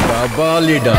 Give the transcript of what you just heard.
கபாலிடா